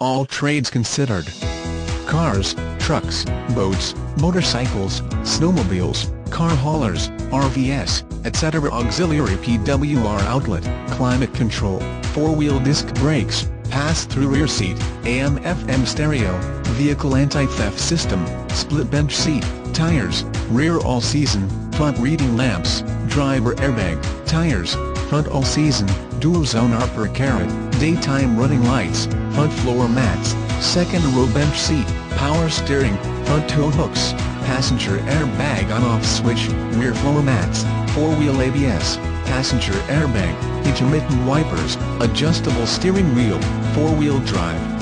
all trades considered. Cars, trucks, boats, motorcycles, snowmobiles, car haulers, RVS, etc. Auxiliary PWR outlet, climate control, four-wheel disc brakes, pass-through rear seat, AM-FM stereo, vehicle anti-theft system, split bench seat, tires, rear all-season, front reading lamps, driver airbag, tires, front all-season, dual-zone upper carrot, daytime running lights, front floor mats, second row bench seat, power steering, front tow hooks, passenger airbag on-off switch, rear floor mats, four-wheel ABS, passenger airbag, intermittent wipers, adjustable steering wheel, four-wheel drive,